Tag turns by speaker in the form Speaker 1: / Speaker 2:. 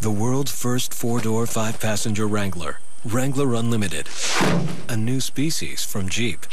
Speaker 1: The world's first four-door, five-passenger Wrangler. Wrangler Unlimited. A new species from Jeep.